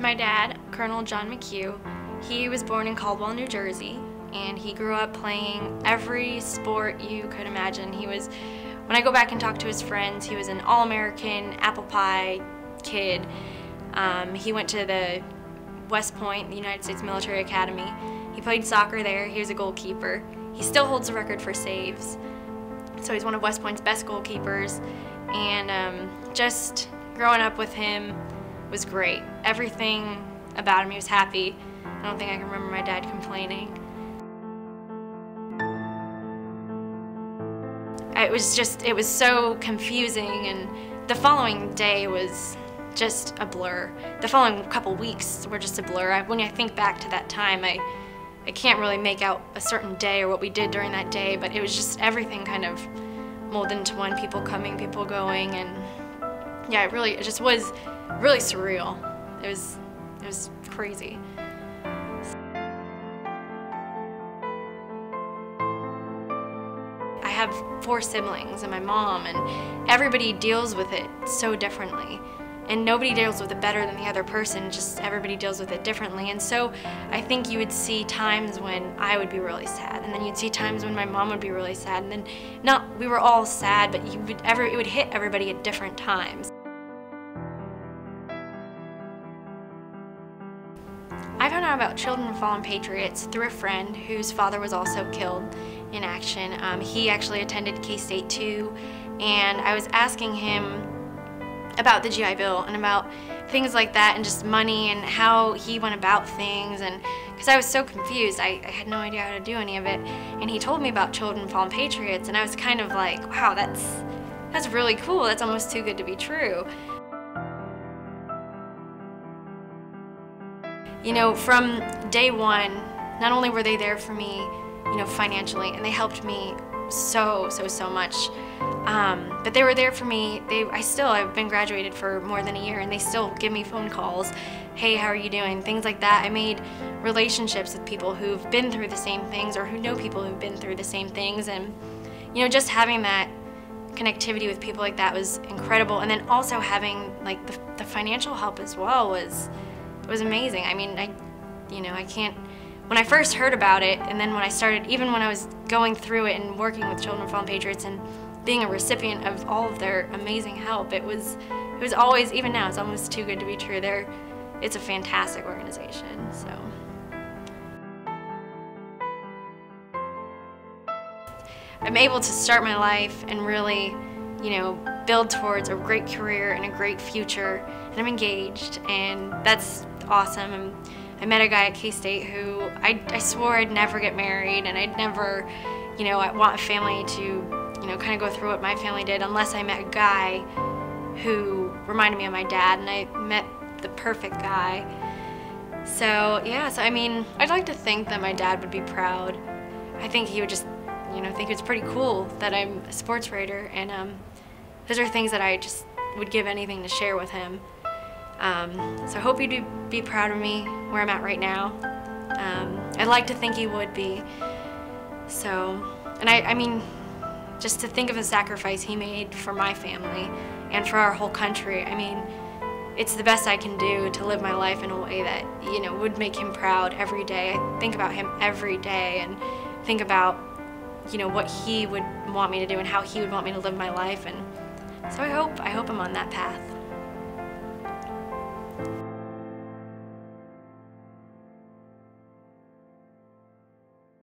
My dad, Colonel John McHugh, he was born in Caldwell, New Jersey, and he grew up playing every sport you could imagine. He was, when I go back and talk to his friends, he was an All-American, apple pie kid. Um, he went to the West Point, the United States Military Academy. He played soccer there. He was a goalkeeper. He still holds the record for saves. So he's one of West Point's best goalkeepers. And um, just growing up with him was great. Everything about him, he was happy. I don't think I can remember my dad complaining. It was just, it was so confusing and the following day was just a blur. The following couple weeks were just a blur. I, when I think back to that time, I, I can't really make out a certain day or what we did during that day, but it was just everything kind of molded into one, people coming, people going, and yeah, it really, it just was really surreal. It was, it was crazy. I have four siblings and my mom, and everybody deals with it so differently. And nobody deals with it better than the other person, just everybody deals with it differently. And so I think you would see times when I would be really sad, and then you'd see times when my mom would be really sad, and then not, we were all sad, but you would ever, it would hit everybody at different times. Out about Children of Fallen Patriots through a friend whose father was also killed in action. Um, he actually attended K-State too, and I was asking him about the GI Bill and about things like that and just money and how he went about things and because I was so confused. I, I, had no idea how to do any of it. And he told me about Children Fallen Patriots and I was kind of like wow that's that's really cool. That's almost too good to be true You know, from day one, not only were they there for me, you know, financially, and they helped me so, so, so much, um, but they were there for me. They, I still, I've been graduated for more than a year, and they still give me phone calls. Hey, how are you doing? Things like that. I made relationships with people who've been through the same things or who know people who've been through the same things, and you know, just having that connectivity with people like that was incredible. And then also having like the, the financial help as well was it was amazing. I mean, I, you know, I can't, when I first heard about it, and then when I started, even when I was going through it and working with Children of Fallen Patriots and being a recipient of all of their amazing help, it was, it was always, even now, it's almost too good to be true. They're, it's a fantastic organization, so. I'm able to start my life and really, you know, build towards a great career and a great future, and I'm engaged, and that's awesome. And I met a guy at K-State who I, I swore I'd never get married and I'd never, you know, I want a family to, you know, kind of go through what my family did unless I met a guy who reminded me of my dad and I met the perfect guy. So yeah, so I mean, I'd like to think that my dad would be proud. I think he would just, you know, think it's pretty cool that I'm a sports writer and um, those are things that I just would give anything to share with him. Um, so I hope he'd be proud of me where I'm at right now. Um, I'd like to think he would be. So, and I, I mean, just to think of the sacrifice he made for my family and for our whole country, I mean, it's the best I can do to live my life in a way that, you know, would make him proud every day. I think about him every day and think about, you know, what he would want me to do and how he would want me to live my life. And so I hope, I hope I'm on that path.